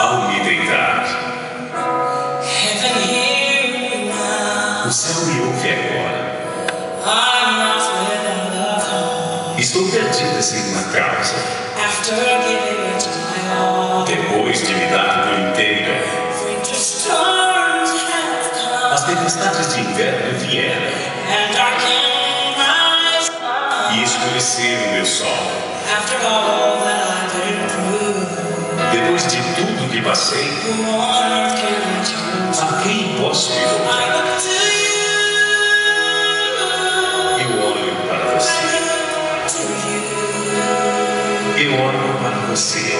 Ao me deitar, o céu me ouve agora. Estou perdida sem uma causa. Depois de me dar por inteira, as tempestades de inverno vieram e escureceu o meu sol. Depois de tudo que passei, a quem posso me voltar? Eu olho para você. Eu olho para você.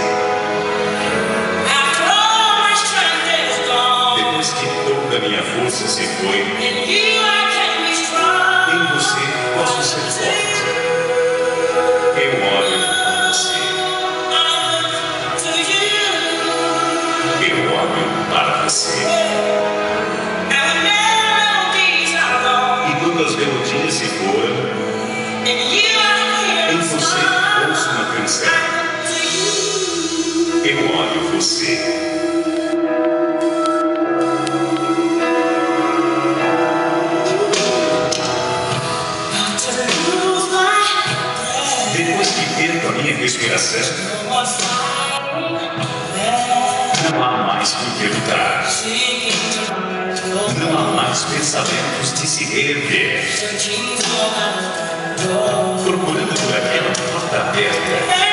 After all my strength is gone, Depois que toda a minha força se foi, Eu olho para você. E quando as melodias se foram, em você ouço uma canção. Eu olho você. Depois que perco a minha respiração, mais que go Não há mais pensamentos de se door. Procurando aquela porta aberta.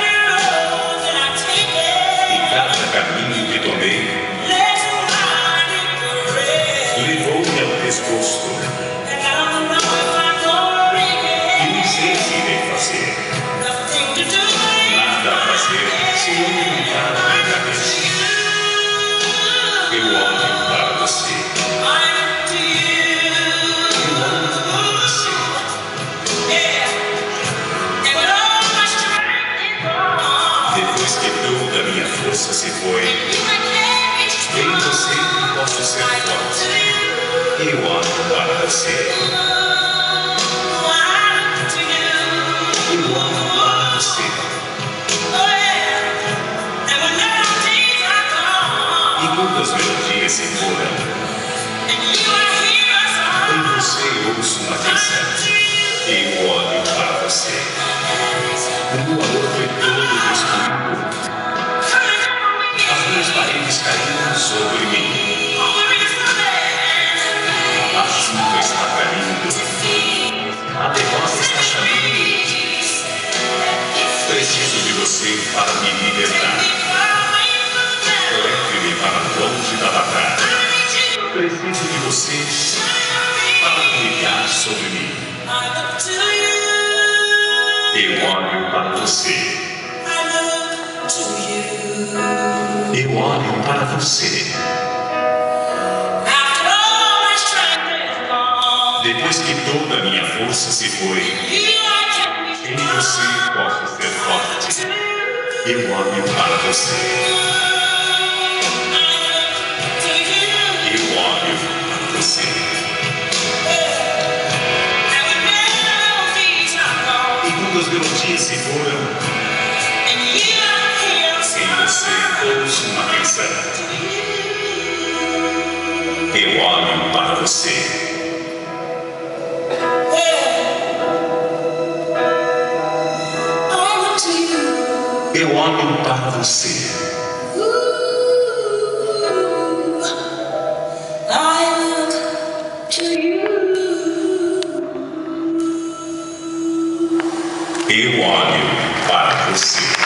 Depois que toda minha força se foi, em você posso ser forte. Eu olho para você. Eu para você. E quando as melodias se foram, em você ouço uma canção. Eu olho para você. O meu amor sobre mim. A chuva está caindo. A derrota está chamando. Preciso de você para me libertar. Leve-me para longe da batalha. Preciso de você para brilhar sobre mim. Eu olho para você. Olho para você. Depois que toda a minha força se foi, em você posso ser forte. Eu olho para você. Canção. Eu olho para você. Eu olho para você. Eu olho para você.